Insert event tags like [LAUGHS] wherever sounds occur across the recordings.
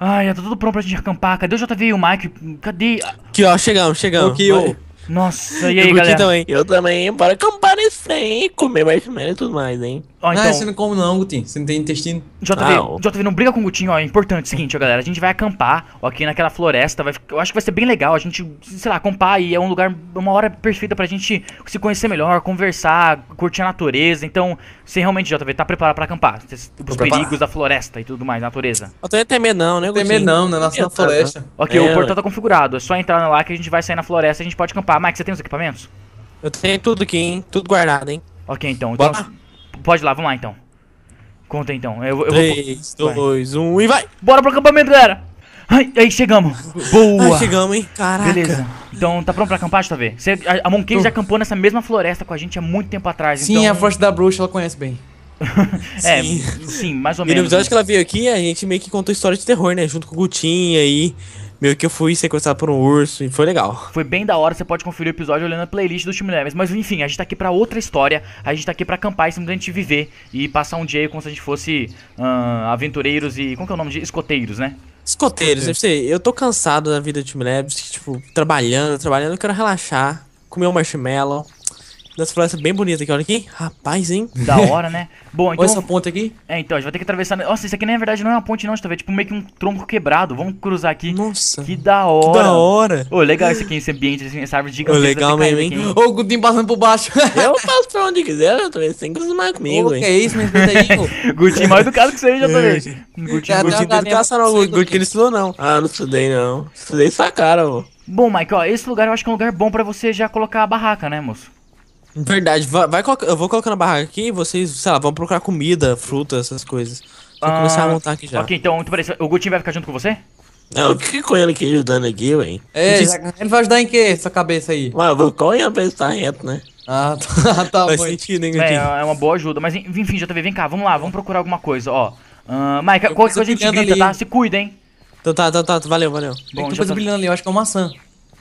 Ai, já tá tudo pronto pra gente acampar. Cadê o JV e o Mike? Cadê? Aqui, ó, chegamos, chegamos. Aqui, ó. Nossa, e Eu aí, curti galera? também. Eu também, bora acampar nesse trem, hein? comer marshmallow e tudo mais, hein? Ó, Não, então, você não come não, Gutinho. Você não tem intestino. JV, Ah, ó. JV, não briga com o Gutinho, ó. É importante o seguinte, ó, galera. A gente vai acampar ó, aqui naquela floresta. Vai, eu acho que vai ser bem legal. A gente, sei lá, acampar e é um lugar, uma hora perfeita pra gente se conhecer melhor, conversar, curtir a natureza. Então, você realmente, JV, tá preparado pra acampar? Os preparado. perigos da floresta e tudo mais, natureza. Eu também tem medo não, né, Não tem Gutinho? medo não, né? Na tá, floresta. Ok, É, o portal tá configurado. É só entrar lá que a gente vai sair na floresta e a gente pode acampar. Mike, você tem os equipamentos? Eu tenho tudo aqui, hein? Tudo guardado, hein? Ok, então. então Bora. Pode ir lá, vamos lá então. Conta então. Eu, eu vou. 3, vai. 2, 1 e vai! Bora pro acampamento, galera! Ai, aí, chegamos! Boa! Ai, chegamos, hein? Caraca. Beleza. Então, tá pronto pra acampar, deixa eu ver. Você, a, a Monkey já acampou nessa mesma floresta com a gente há muito tempo atrás, Sim, então... a floresta da bruxa ela conhece bem. [LAUGHS] É, Sim. sim, mais ou E no menos. episódio né? que ela veio aqui, a gente meio que contou história de terror, né? Junto com o Gutinho aí. Meio que eu fui sequestrado por um urso e foi legal. Foi bem da hora, você pode conferir o episódio olhando a playlist do Time Levels. Mas enfim, a gente tá aqui pra outra história. A gente tá aqui pra acampar e simplesmente viver e passar um dia aí como se a gente fosse ah, aventureiros e. Como que é o nome de? Escoteiros, né? Escoteiros, deve ser. Eu tô cansado da vida de Team Labs, tipo, trabalhando, trabalhando, eu quero relaxar, comer um marshmallow. Das florestas bem bonitas aqui, olha aqui. Rapaz, hein? Da hora, né? Bom, então. Olha essa ponte aqui. É, então, a gente vai ter que atravessar. Nossa, isso aqui na verdade não é uma ponte, não, tá vendo? Tipo meio que um tronco quebrado. Vamos cruzar aqui. Nossa. Que da Que hora. da hora. Ô, legal esse aqui, esse ambiente, assim, essa árvore Ô, gigantesca. legal até caiu mesmo, hein? Ô, o Gutinho passando por baixo. [LAUGHS] Eu passo pra onde quiser, eu também sem cruzar comigo, Ô, que hein? é isso, me respeita aí, ô. [LAUGHS] Gutinho mais educado que você já também. Gutinho, Gutinho. Teve caça não, Gutinho não estudou não. Ah, não estudei não. Estudei sua cara, ô. Bom, Mike, ó, esse lugar eu acho que é um lugar bom pra você já colocar a barraca, né, moço? Verdade, vai, vai eu vou colocando a barraca aqui e vocês, sei lá, vão procurar comida, fruta, essas coisas. Vou começar a montar aqui já. Ok, então, então peraí, o Gutinho vai ficar junto com você? Não, o que com ele aqui ajudando aqui, ué? É, ele vai ajudar em quê, essa cabeça aí? Eu vou correndo pra ele estar reto, né? Ah, tá, [LAUGHS] tá Faz bom. sentido, hein, É, Gutinho? é uma boa ajuda. Mas enfim, JV, vem cá, vamos lá, vamos procurar alguma coisa, ó. Ah, Mike, Eu qualquer coisa a gente grita, ali. tá? Se cuida, hein? Então tá, tá, tá, valeu, valeu. Tem Bom, que já coisa tá- brilhando ali, eu acho que é uma maçã.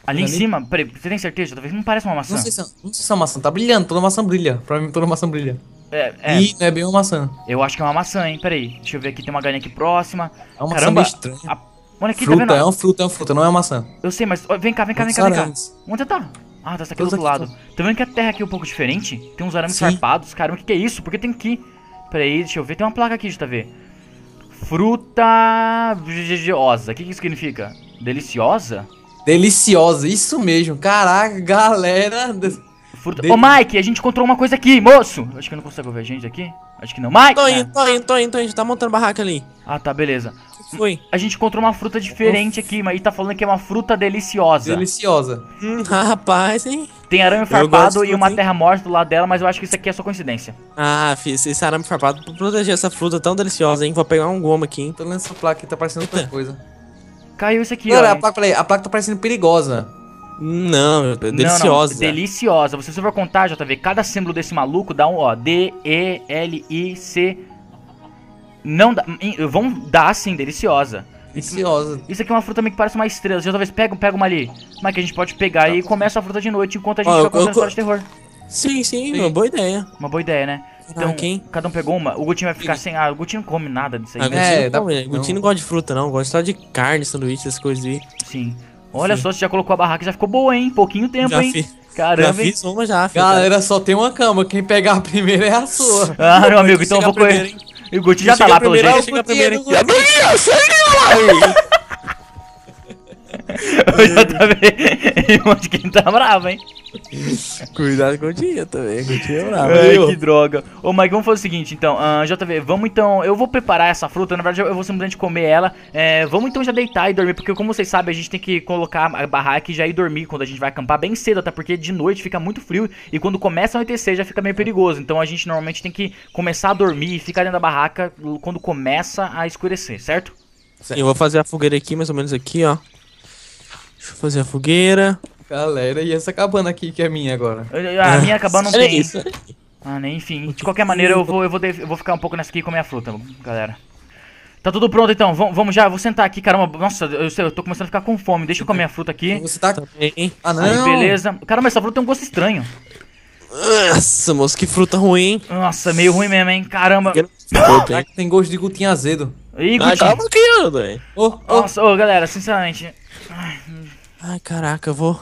Ali em cima, peraí, você tem certeza, JV? Não parece uma maçã. Não sei, se, é- não sei se é uma maçã, tá brilhando, toda maçã brilha. Pra mim toda maçã brilha. É, é, Ih, não é bem uma maçã. eu acho que é uma maçã, hein? Peraí, deixa eu ver aqui, tem uma galinha aqui próxima. É uma maçã Caramba, meio estranha. a- olha aqui, fruta, tá vendo? é uma fruta, é uma fruta, não é uma maçã. Eu sei, mas vem cá, vem cá, vem cá, vem cá. Onde você tá? Ah, tá aqui do outro lado. Tá vendo que a terra aqui é um pouco diferente? Tem uns arames Sim. farpados. Caramba, o que, que é isso? Por que tem aqui? Peraí, deixa eu ver. Tem uma placa aqui, deixa eu ver. Fruta deliciosa. O que, que isso significa? Deliciosa? Deliciosa, isso mesmo. Caraca, galera. Fruta. Ô, Mike, a gente encontrou uma coisa aqui, moço! Acho que eu não consigo ver a gente aqui. Acho que não. Mike! Tô indo, tô indo, tô indo, tô indo. Tá montando barraca ali. Ah, tá, beleza. Foi. A gente encontrou uma fruta diferente aqui, mas aí tá falando que é uma fruta deliciosa. Deliciosa. Hum, rapaz, hein? Tem arame farpado e uma terra morta do lado dela, mas eu acho que isso aqui é só coincidência. Ah, fiz esse arame farpado pra proteger essa fruta tão deliciosa, hein? Vou pegar um goma aqui, hein? Tô lendo essa placa aqui, tá parecendo outra coisa. Caiu isso aqui, Galera, ó. a placa, peraí, a placa tá parecendo perigosa. Não, é Não, deliciosa. Não, deliciosa. Você se for contar, JV, cada símbolo desse maluco dá um, ó, D, E, L, I, C. Não dá. Vão dar sim, deliciosa. Deliciosa. Isso aqui é uma fruta meio que parece uma estrela. Já talvez pega, pega uma ali. Mas que a gente pode pegar e começa a fruta de noite enquanto a gente Ó, eu- contando eu- história de terror. Sim, sim, Sim. uma boa ideia. Uma boa ideia, né? Então, hein? cada um pegou uma. O Gutinho vai ficar sem. Ah, o Gutinho não come nada disso aí, Ah, né? É, não dá- come, não. Gutinho não gosta de fruta, não. Gosta só de carne, sanduíche, essas coisas aí. Sim. Olha só, você já colocou a barraca, já ficou boa, hein? Pouquinho tempo, Já hein? fiz. Caramba, já hein? fiz uma já, filho. Galera, só tem uma cama. Quem pegar a primeira é a sua. [LAUGHS] Ah, meu amigo, então eu vou correr. primeiro, hein? E o Gutinho já tá lá, pelo jeito. chega primeiro aqui. Eu já tá vendo. [LAUGHS] Onde quem tá bravo, hein? Cuidado com o dia também, Gutinho é bravo. Ai, que droga. Ô, Mike, vamos fazer o seguinte, então. ah, JV, vamos então. Eu vou preparar essa fruta. Na verdade, eu vou simplesmente comer ela. É, vamos então já deitar e dormir. Porque, como vocês sabem, a gente tem que colocar a barraca e já ir dormir quando a gente vai acampar bem cedo. Até porque de noite fica muito frio. E quando começa a anoitecer já fica meio perigoso. Então a gente normalmente tem que começar a dormir e ficar dentro da barraca quando começa a escurecer, certo? Eu vou fazer a fogueira aqui, mais ou menos aqui, ó. Deixa eu fazer a fogueira. Galera, e essa cabana aqui que é minha agora? A minha acabando não Olha tem. isso. Ah, nem enfim. De qualquer maneira, eu vou, eu vou, eu vou ficar um pouco nessa aqui e comer a fruta, galera. Tá tudo pronto então, Vam- vamos já, eu vou sentar aqui, caramba. Nossa, eu, eu tô começando a ficar com fome. Deixa eu comer a fruta aqui. Você tá. Também. Ah, não. Aí, beleza. Caramba, essa fruta tem um gosto estranho. Nossa, moço, que fruta ruim. Nossa, meio ruim mesmo, hein? Caramba. Hein? Tem gosto de gutinho azedo. Ih, Ah, Gutinho. calma aqui, velho. Ô, ô. Nossa, ô, galera, sinceramente. Ai, caraca, eu vou.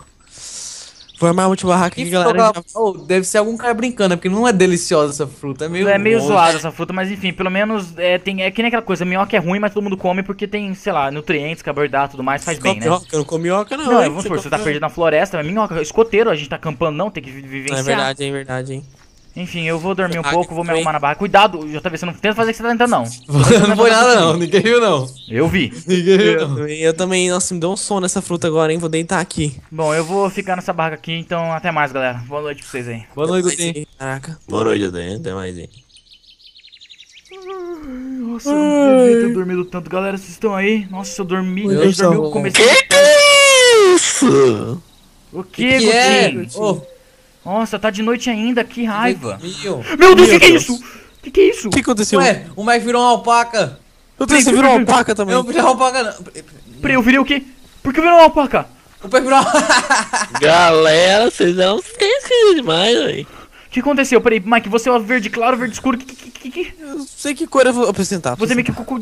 Vou armar a última barraca aqui, Que galera. fruta- Ô, deve ser algum cara brincando, né? porque não é deliciosa essa fruta. É meio. É meio zoada essa fruta, mas enfim, pelo menos é, tem, é que nem aquela coisa, minhoca é ruim, mas todo mundo come porque tem, sei lá, nutrientes, carboidrato e tudo mais, faz bem, né? Minhoca, eu não como minhoca, não. Não, hein? vamos supor, você tá perdido na floresta, mas minhoca, escoteiro, a gente tá acampando não, tem que vi- vivenciar. É verdade, é verdade, hein. Enfim, eu vou dormir um Ah, pouco, vou me arrumar na barra. Cuidado, JV, você não tenta fazer o que você tá tentando, não. [LAUGHS] não foi nada, não. Ninguém viu, não. Eu vi. [LAUGHS] Ninguém viu, Eu, não. também- eu também, nossa, me deu um sono essa fruta agora, hein. Vou deitar aqui. Bom, eu vou ficar nessa barraca aqui, então até mais, galera. Boa noite pra vocês aí. Boa noite, Gutinho. Caraca. Boa noite, Adê. Até mais, hein. Nossa, eu não devia ter dormido tanto. Galera, vocês estão aí? Nossa, eu dormi, Eu eu dormi sou- o comecei. Isso! O que, Que é? Gutinho? Nossa, tá de noite ainda, que raiva. Meu. Meu Deus, o que, que é isso? O que, que é isso? O que aconteceu? Ué, o Mike virou uma alpaca. Eu tô- você virou uma alpaca também. Eu virei uma alpaca, não. Peraí, eu virei o quê? Por que eu virei uma alpaca? O Pepe virou uma. [LAUGHS] Galera, vocês não esquecem demais, velho. O que aconteceu? Peraí, Mike, você é o verde claro, verde escuro. Que, que, que, que, Eu sei que cor eu vou apresentar. Você meio que cocô.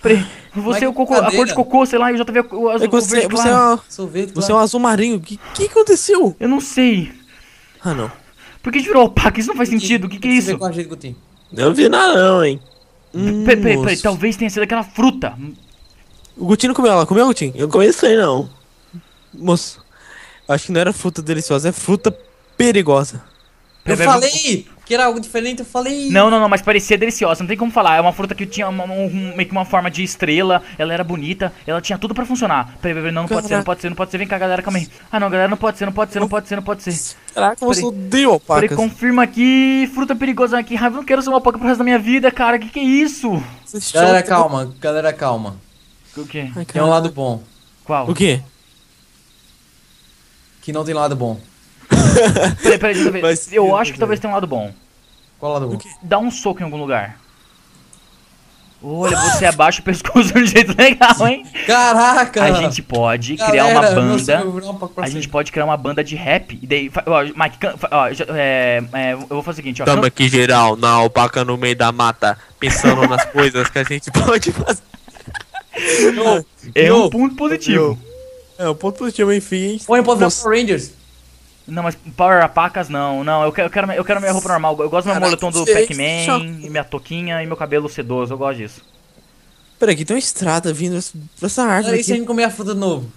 Peraí, você Mike, é o cocô, a cor de cocô, sei lá, eu já tava o azul É o você, verde você, é claro. uma- Sorvete, você é um azul marinho. O que, que aconteceu? Eu não sei. Ah, não. Por que a gente virou alpaca? Isso não faz sentido. O que, que é isso? vem com a gente, Gutinho. Eu não vi nada não, hein. Hum, Peraí, peraí, peraí, moço. talvez tenha sido aquela fruta. O Gutinho não comeu ela. Comeu, Gutinho? Eu comecei não. Moço, acho que não era fruta deliciosa, é fruta perigosa. Eu Peraí, falei que era algo diferente, eu falei. Não, não, não, mas parecia deliciosa, não tem como falar. É uma fruta que tinha uma, um- meio que uma forma de estrela, ela era bonita, ela tinha tudo pra funcionar. Peraí, peraí, não, não pode ser, não pode ser, não pode ser. Vem cá, galera, calma aí. Ah, não, galera, não pode ser, não pode ser, não pode ser, não pode ser. Caraca, Peraí. você odeia Peraí, alpacas. confirma aqui, fruta perigosa aqui. Raiva, eu não quero ser uma alpaca pro resto da minha vida, cara. Que que é isso? Galera, calma, galera, calma. O quê? Ai, Tem um lado bom. Qual? O quê? Que não tem lado bom. [LAUGHS] Peraí, peraí, deixa eu ver. Mas- Eu acho que talvez tenha um lado bom. Qual lado bom? Dá um soco em algum lugar. Olha, você abaixa o pescoço de um jeito legal, hein? Caraca! A gente pode criar Galera, uma banda. é virar uma pra A gente pode criar uma banda de rap. E daí, ó, Mike, ó, já- é, é, eu vou fazer o seguinte, ó. Tamo aqui geral, na alpaca no meio da mata, pensando nas [LAUGHS] coisas que a gente pode fazer. É um Yo, ponto positivo. É, o ponto positivo, enfim. Põe Moço, Power Rangers. Não, mas Power Apacas não. Não, eu quero, eu quero, eu quero minha roupa normal. Eu gosto do meu Caraca, moletom do sei, Pac-Man, e minha toquinha e meu cabelo sedoso. Eu gosto disso. Peraí, aqui tem uma estrada vindo pra essa árvore e se a gente comer a fruta de novo?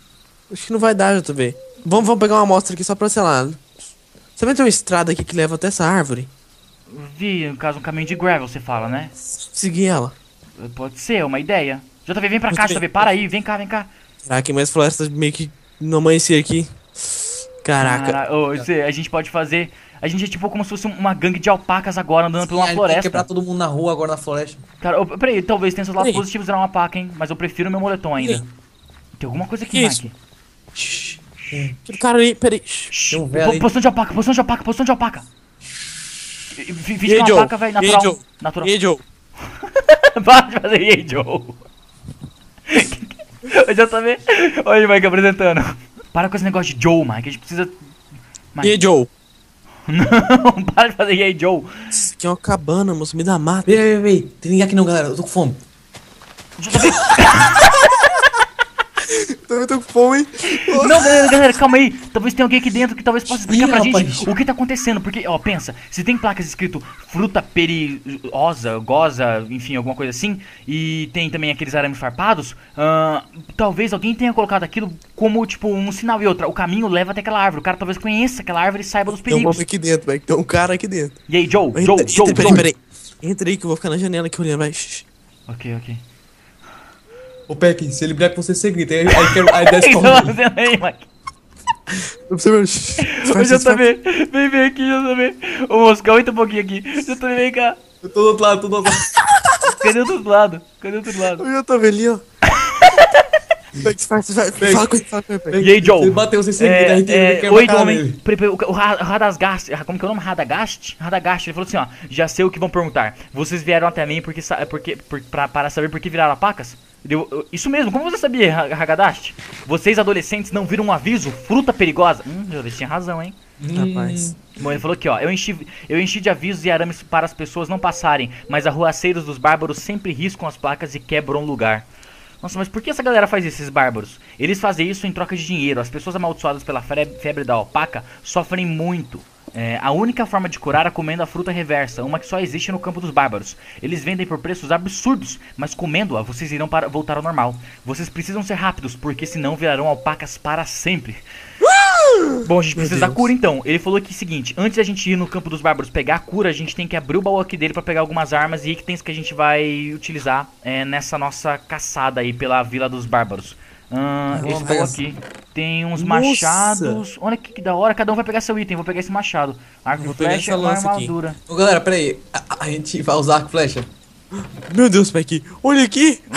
Acho que não vai dar, JB. Vamos, vamos pegar uma amostra aqui só pra, sei lá. Você vai ter uma estrada aqui que leva até essa árvore? Vi, no caso, um caminho de gravel, você fala, né? Seguir ela. Pode ser, é uma ideia. JV, vem pra cá. JV, para aí, vem cá, vem cá. Caraca, mas floresta meio que não amanhecia aqui. Caraca. Cara, ô, você- a gente pode fazer. A gente é tipo como se fosse uma gangue de alpacas agora andando por Sim, uma a gente tem que floresta. quebrar todo mundo na rua agora na floresta. Cara, ô, peraí, talvez tenha seus lados Peraí. positivos virar uma paca, hein? Mas eu prefiro meu moletom ainda. Peraí. Tem alguma coisa aqui, isso? Mike. Shhh. Cara ali, peraí. Shhh. Tem um velho po- ali. Posição de alpaca, posição de alpaca, posição de alpaca. F- Finge que aí, é uma alpaca, velho, aí, natural. Joe? Natural. E aí, Joe? [LAUGHS] Para de fazer e aí, Joe. [LAUGHS] Eu já vendo. Olha o Mike apresentando. Para com esse negócio de Joe, Mike. A gente precisa. E aí, Joe? [LAUGHS] Não, para de fazer e aí, Joe. Isso aqui é uma cabana, moço, me dá mata. Vem, vem, vem. Tem ninguém aqui não, galera. Eu tô com fome. [LAUGHS] Também tô com fome, hein? Não, galera, galera, calma aí. Talvez tenha alguém aqui dentro que talvez possa explicar Ih, pra gente o que tá acontecendo. Porque, ó, pensa, se tem placas escrito fruta periosa, goza, enfim, alguma coisa assim, e tem também aqueles arames farpados, ahn, talvez alguém tenha colocado aquilo como, tipo, um sinal e outra. O caminho leva até aquela árvore. O cara talvez conheça aquela árvore e saiba dos Tem um perigos. homem aqui dentro, velho. Tem um cara aqui dentro. E aí, Joe, Joe, entra, Joe, peraí, Joe. peraí. Entra aí que eu vou ficar na janela aqui olhando, vai. Ok, ok. Ô, Pepe, se ele brigar com você, você grita. Aí, aí, quero- aí desce O que com você tá fazendo aí, Mike? Eu preciso. Shhh. Ô. JB, vem, vem aqui, JB. Ô, Moscão, entra um pouquinho aqui. JB, vem cá. Eu tô do outro lado, tô do outro lado. Cadê o outro lado? Cadê o outro lado? Eu tô ali, ó. Vai, disfarça, vai. Fala com ele, fala com ele. peraí. E aí, Joe? Ele bateu sem seguir, É, é, oi, homem. O o Ra- Radagast, como que é o nome? Radagast? Radagast, ele falou assim, ó. Já sei o que vão perguntar. Vocês vieram até mim porque, sa- porque, por, pra, para saber por que viraram apacas? Eu- Isso mesmo, como você sabia, Ha- Hagadashi? Vocês adolescentes não viram um aviso? Fruta perigosa? Hum, Jovem tinha razão, hein? Rapaz. Bom, ele falou aqui, ó. Eu enchi, eu enchi de avisos e arames para as pessoas não passarem, mas arruaceiros dos bárbaros sempre riscam as placas e quebram o lugar. Nossa, mas por que essa galera faz isso, esses bárbaros? Eles fazem isso em troca de dinheiro. As pessoas amaldiçoadas pela febre da alpaca sofrem muito. É, a única forma de curar é comendo a fruta reversa, uma que só existe no campo dos bárbaros. Eles vendem por preços absurdos, mas comendo-a vocês irão para- voltar ao normal. Vocês precisam ser rápidos, porque senão virarão alpacas para sempre. Bom, a gente precisa da cura então. Ele falou que o seguinte: antes da gente ir no campo dos bárbaros pegar a cura, a gente tem que abrir o baú aqui dele pra pegar algumas armas e itens que a gente vai utilizar é, nessa nossa caçada aí pela vila dos bárbaros. Ah, esse pegar baú aqui tem uns Nossa! machados. Olha que, que da hora, cada um vai pegar seu item. Vou pegar esse machado. Arco Vou e flecha, lança aqui. armadura. Ô, galera, pera aí. A, a gente vai usar arco e flecha? Meu Deus, Spike. Olha aqui. [LAUGHS]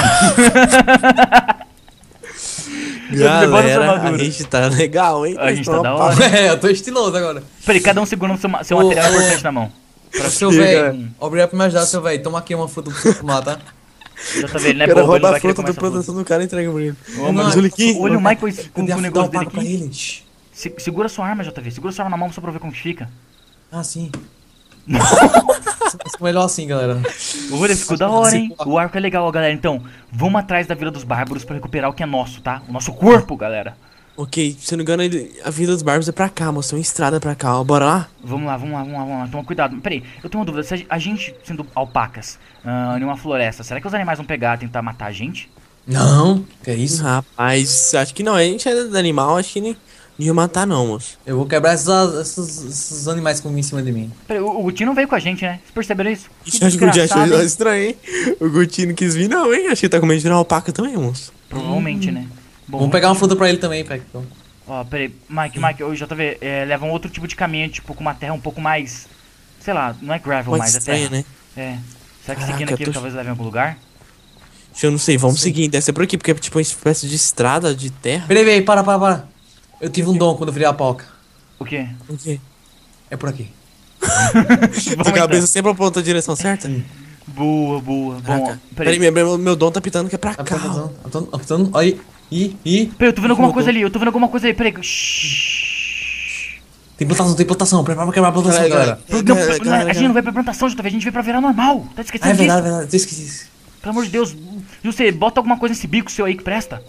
Galera, a gente tá legal, hein? A gente tá da hora. [LAUGHS] é, eu tô estiloso agora. Peraí, cada um segurando seu, seu Ô, material importante na mão. Pra Seu velho, obrigado por me ajudar, seu velho. Toma aqui uma fruta pra você fumar, tá? Já tá vendo, ele não O é cara bobo, rouba a fruta fruta. plantação do cara e entrega pra ele. Ô, mas olha aqui. Olha o Mike com o negócio dele aqui. Se- segura sua arma, JV. Segura sua arma na mão só pra ver como fica. Ah, sim. [LAUGHS] Melhor assim, galera. Olha, ficou da hora, hein? O arco é legal, ó, galera. Então, vamos atrás da Vila dos Bárbaros pra recuperar o que é nosso, tá? O nosso corpo, galera. Ok, se eu não me engano, ele- a vida dos bárbaros é pra cá, moço. Tem uma estrada pra cá, ó. Bora lá? Vamos lá, vamos lá, vamos lá, vamos lá. Toma cuidado. Peraí, eu tenho uma dúvida. Se a gen- a gente, sendo alpacas, ah, em uma floresta, será que os animais vão pegar, tentar matar a gente? Não, que é isso? Rapaz, acho que não. A gente é animal, acho que nem não ia matar, não, moço. Eu vou quebrar esses, esses, esses animais que estão em cima de mim. Peraí, o, o Gutinho não veio com a gente, né? Vocês perceberam isso? Que acho que o dia achou estranho, hein? O Gutinho não quis vir, não, hein? Acho que ele tá com medo de virar alpaca também, moço. Provavelmente, né? Bom, Vamos pegar uma fruta pra ele também, Peck. Então. Ó, peraí, Mike, Mike, o JV, é, leva um outro tipo de caminho, tipo, com uma terra um pouco mais. Sei lá, não é gravel Mais mais, é estranha, terra. né? É. Será que Caraca, seguindo aqui tô- talvez leve em algum lugar? Eu não sei, vamos seguir. Deve ser por aqui, porque é tipo uma espécie de estrada de terra. Peraí, peraí, para, para, para. Eu tive um dom quando eu virei a palca. O quê? O quê? É por aqui. [LAUGHS] A cabeça então. sempre aponta a direção certa? Boa, boa. Bom, Caraca. peraí. Peraí, meu, meu, meu dom tá pitando que é pra Tá cá. apontando, apontando. Aí, e, e. Peraí, eu tô vendo alguma coisa ali, eu tô vendo alguma coisa ali, peraí. Tem plantação, tem plantação. Prepara pra quebrar a plantação, Galera, galera. Não, galera, não, galera, a gente não vai pra plantação, JV, a gente vai pra virar normal. Tá Ah, esquecendo é disso? verdade, é verdade. Eu esqueci. Pelo amor de Deus. Você bota alguma coisa nesse bico seu aí que presta.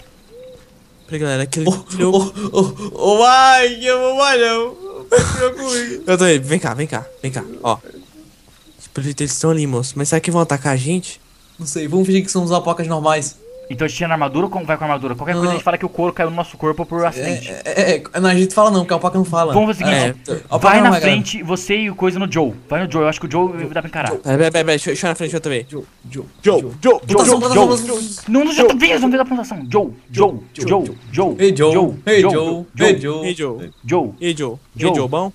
Peraí, galera, aquele. Ô, ô, ô, ô, vai, que eu vou malhão. comigo. Eu tô aí, vem cá, vem cá, vem cá, ó. Pelo jeito eles estão ali, moço. Mas será que vão atacar a gente? Não sei, vamos fingir que somos alpacas normais. Então a gente tinha na armadura ou como vai com a armadura? Qualquer coisa a Não. gente fala que o couro caiu no nosso corpo por acidente. É, é, é, não, a gente fala não, porque a alpaca não fala. Vamos fazer o seguinte, É, alpaca vai não na frente, você e o coisa no Joe. Vai no Joe, eu acho que o Joe dá pra encarar. Peraí, peraí, peraí, deixa eu deixa eu na frente outra vez. Joe, Joe, Joe, Joe, Plantação, Joe, plantação, Joe. plantação. Não, não, já tá vendo, vamos ver a plantação. Joe, Joe, Joe, Joe, Hey Joe, hey Joe, hey Ei, Joe, Joe. Joe, Ei, Joe. Joe. Ei, Joe, bom?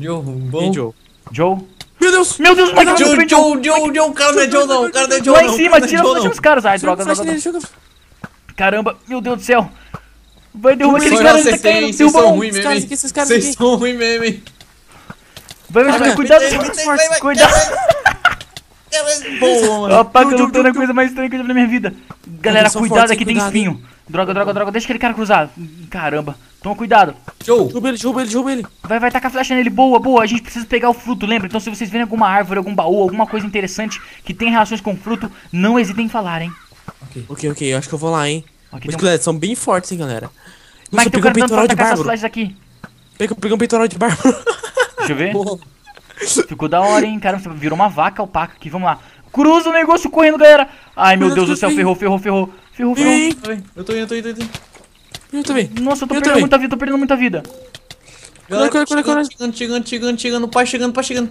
Joe, Ei, bom. Joe. Joe. Meu Deus! Meu Deus, Joe, Joe, Joe, Joe, Joe, o cara não é Joe não, o cara não é Joe Lá não. em o cima, é tira os caras. Ai, droga, droga. Caramba, meu Deus do céu. Vai derrubar aquele cara, ele tá caindo. vocês são um. ruins Esses mesmo, Vocês são ruins mesmo, hein? Vai, vai, Vai, cuidado, cuidado. Boa, mano. A paca lutando é a coisa mais estranha que eu já vi na minha vida. Galera, cuidado, aqui tem espinho. Droga, droga, droga, deixa aquele cara cruzar. Caramba, toma cuidado. Joe, Derruba ele, derruba ele, derruba ele. Vai, vai, tacar a flecha nele. Boa, boa. A gente precisa pegar o fruto, lembra? Então, se vocês verem alguma árvore, algum baú, alguma coisa interessante que tem relações com fruto, não hesitem em falar, hein? Ok, ok, eu acho que eu vou lá, hein. Aqui Mas tem um... são bem fortes, hein, galera. Mas Nossa, tem um pegou um cara peitoral de bárbaro. flechas aqui. Pegou, pegou um peitoral de bárbaro. Deixa eu ver. [LAUGHS] boa. Ficou da hora, hein? Caramba, virou uma vaca alpaca aqui. Vamos lá. Cruza o negócio correndo, galera. Ai, meu Deus do céu. Ferrou, ferrou, ferrou. Ferrou, ferrou. Vem, Eu tô indo, eu tô indo, eu tô indo. Eu também. Nossa, eu tô Eu perdendo também. muita vida, tô perdendo muita vida. Galera, Corre, corre, corre, chegando, chegando, chegando, chegando, pai chegando, pai chegando.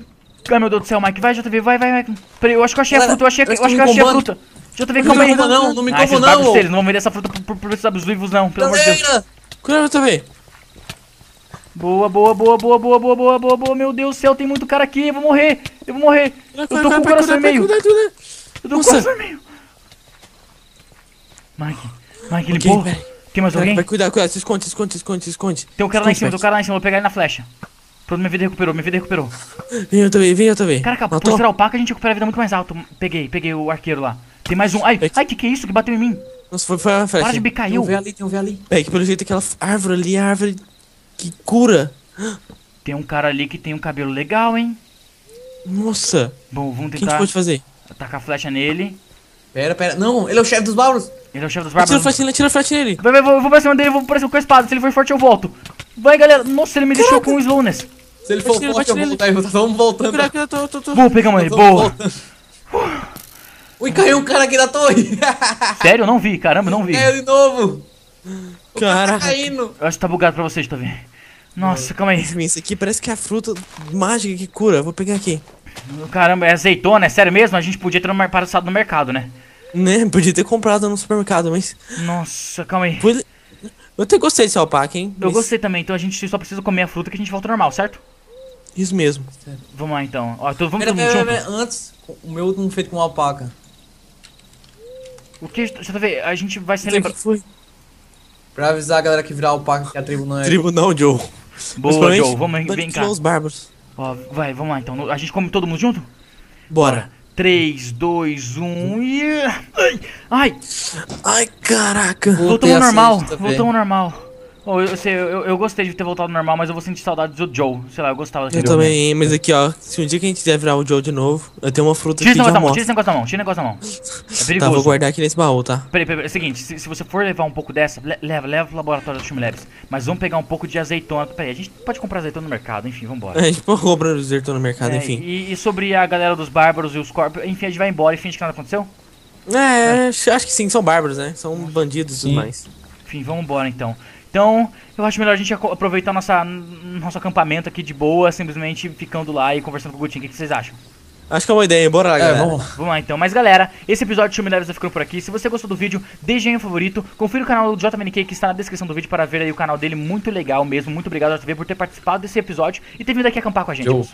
Ai, meu Deus do céu, Mike. Vai, JV, vai, vai, vai. Peraí, eu acho que eu achei a fruta, eu achei, eu acho que eu me achei a fruta. JV, Não calma me aí. comba não, não me ah, esses não, bárbaros ô. eles não vão vender essa fruta por, por esses abusivos, não, pelo amor de Deus. Cuidado também. Boa, boa, boa, boa, boa, boa, boa, boa, boa. Meu Deus do céu, tem muito cara aqui. Eu vou morrer. Eu vou morrer. Eu tô com o coração meio. Eu tô com o coração meio. Mike, Mike, Ok, limpou. Tem mais alguém? Vai, cuidado, cuidado. Se esconde, se esconde, se esconde, se esconde. Tem um cara lá em cima, tem um Esconde, cara lá em cima. Vou pegar ele na flecha. Pronto, minha vida recuperou, minha vida recuperou. Vem eu também, vem eu também. Caraca, por Matou? ser alpaca a gente recupera a vida muito mais alto. Peguei, peguei o arqueiro lá. Tem mais um. Ai, Ei. ai, que que é isso que bateu em mim? Nossa, foi, foi uma flecha. Para de me Tem um caiu. V ali, tem um V ali. É que pelo jeito aquela árvore ali é a árvore que cura. Tem um cara ali que tem um cabelo legal, hein? Nossa, Bom, vamos o que a gente tentar pode fazer? atacar a flecha nele. Pera, pera. Não, ele é o chefe dos bárbaros. Ele é o chefe dos Tira a bárbaros. flecha nele, tira a flecha nele. Vai, vai, vai, eu vou pra cima dele, eu vou pra cima com a espada. Se ele for forte, eu volto. Vai, galera. Nossa, ele me deixou com slowness. Se ele for forte, eu vou voltar. eu- Vamos voltando. Caraca, eu tô, tô, tô. Boa, pegamos ele. Boa. Ui, caiu um cara aqui da torre. [LAUGHS] Sério? Eu não vi, caramba, não vi. Caiu de novo. Tá Caraca. caindo. Eu acho que tá bugado pra vocês, tá vendo? Nossa, calma aí. Isso aqui parece que é a fruta mágica que cura. Vou pegar aqui. Caramba, é azeitona, é sério mesmo? A gente podia ter mer- passado no mercado, né? Né? Podia ter comprado no supermercado, mas. Nossa, calma aí. Eu até gostei desse alpaca, hein? Eu Mas- gostei também, então a gente só precisa comer a fruta que a gente volta ao normal, certo? Isso mesmo. Vamos lá então. Ó, então vamos Pera, todo pera, pera. Antes, o meu não feito com alpaca. O que? Deixa eu ver, a gente vai se lembrar. foi? Pra avisar a galera que virar alpaca que a tribo não é. Tribo não, Joe. Boa, Joe, vamos vem cá. Os bárbaros. Ó, vai, vamos lá então. A gente come todo mundo junto? Bora. 3, 2, 1 e. Ai! Ai! Ai, caraca. Voltamos ao normal. Voltamos ao normal. Ô, eu, sei, eu, eu gostei de ter voltado ao normal, mas eu vou sentir saudades do Joe. Sei lá, eu gostava Eu daquele homem. também, mas aqui, ó. Se um dia que a gente quiser virar o Joe de novo, eu tenho uma fruta Tira esse aqui de mão, tira esse negócio da mão, tira esse negócio da mão. É Tá, perigoso. vou guardar aqui nesse baú, tá? Peraí, peraí, é o seguinte, se, se você for levar um pouco dessa, le- leva, leva pro laboratório do Time Labs. Mas vamos pegar um pouco de azeitona. Peraí, a gente pode comprar azeitona no mercado, enfim, vambora. A gente pode comprar zertão no mercado, É, enfim. E, e sobre a galera dos bárbaros e os corpos, enfim, a gente vai embora e finge que nada aconteceu? É, acho que sim, são bárbaros, né? São bandidos e tudo mais. Enfim, vamos embora então. Então, eu acho melhor a gente aproveitar nossa, nosso acampamento aqui de boa, simplesmente ficando lá e conversando com o Gutinho. O que vocês acham? Acho que é uma ideia, bora lá, É, galera. vamos. Vamos lá então. Mas galera, esse episódio de Filme Leves ficando por aqui. Se você gostou do vídeo, deixe aí um favorito. Confira o canal do JMNK que está na descrição do vídeo para ver aí o canal dele. Muito legal mesmo. Muito obrigado, JV, por ter participado desse episódio e ter vindo aqui acampar com a gente. Joe.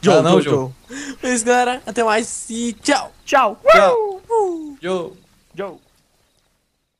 Joe, Ah, não, Joe, Joe. Joe. Mas, galera, até mais e tchau. Tchau. Tchau. Joe. Joe.